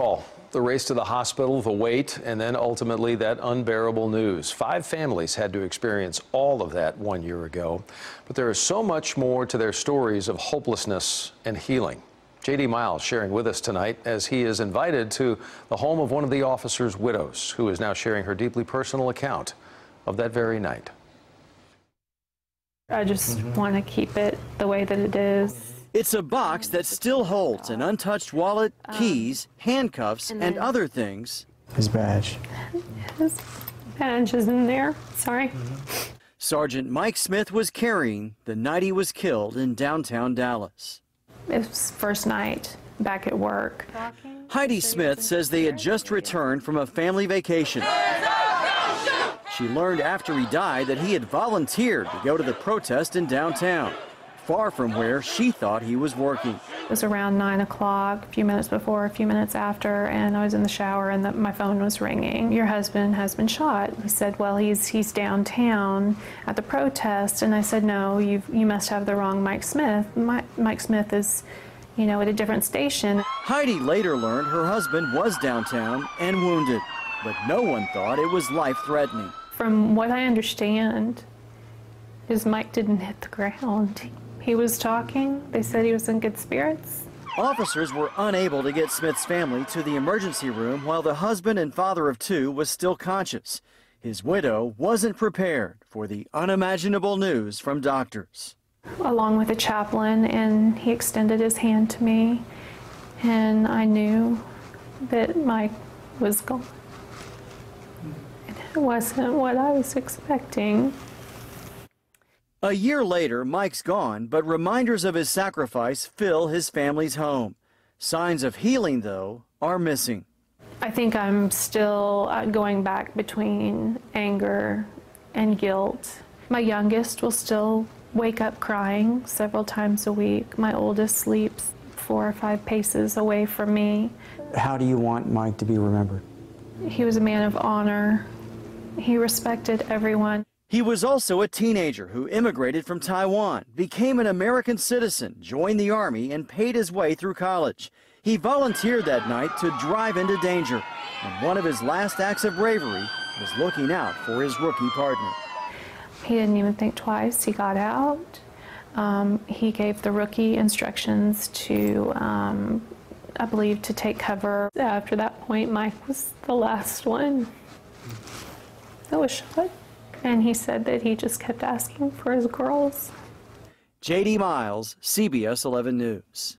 call. The race to the hospital, the wait, and then ultimately that unbearable news. Five families had to experience all of that one year ago. But there is so much more to their stories of hopelessness and healing. J.D. Miles sharing with us tonight as he is invited to the home of one of the officer's widows, who is now sharing her deeply personal account of that very night. I just mm -hmm. want to keep it the way that it is. It's a box that still holds an untouched wallet, um, keys, handcuffs, and, and other things. His badge. His badge is in there. Sorry. Sergeant Mike Smith was carrying the night he was killed in downtown Dallas. It was first night back at work. Heidi Smith says they had just returned from a family vacation. She learned after he died that he had volunteered to go to the protest in downtown far from where she thought he was working. It was around 9 o'clock, a few minutes before, a few minutes after, and I was in the shower and the, my phone was ringing. Your husband has been shot. He said, well, he's, he's downtown at the protest. And I said, no, you you must have the wrong Mike Smith. Mike, Mike Smith is, you know, at a different station. Heidi later learned her husband was downtown and wounded, but no one thought it was life-threatening. From what I understand, is Mike didn't hit the ground. He was talking. They said he was in good spirits. Officers were unable to get Smith's family to the emergency room while the husband and father of two was still conscious. His widow wasn't prepared for the unimaginable news from doctors. Along with a chaplain, and he extended his hand to me, and I knew that Mike was gone. It wasn't what I was expecting. A year later, Mike's gone, but reminders of his sacrifice fill his family's home. Signs of healing, though, are missing. I think I'm still uh, going back between anger and guilt. My youngest will still wake up crying several times a week. My oldest sleeps four or five paces away from me. How do you want Mike to be remembered? He was a man of honor. He respected everyone. He was also a teenager who immigrated from Taiwan, became an American citizen, joined the Army, and paid his way through college. He volunteered that night to drive into danger, and one of his last acts of bravery was looking out for his rookie partner. He didn't even think twice. He got out. Um, he gave the rookie instructions to, um, I believe, to take cover. After that point, Mike was the last one that was shot. And he said that he just kept asking for his girls. J.D. Miles, CBS 11 News.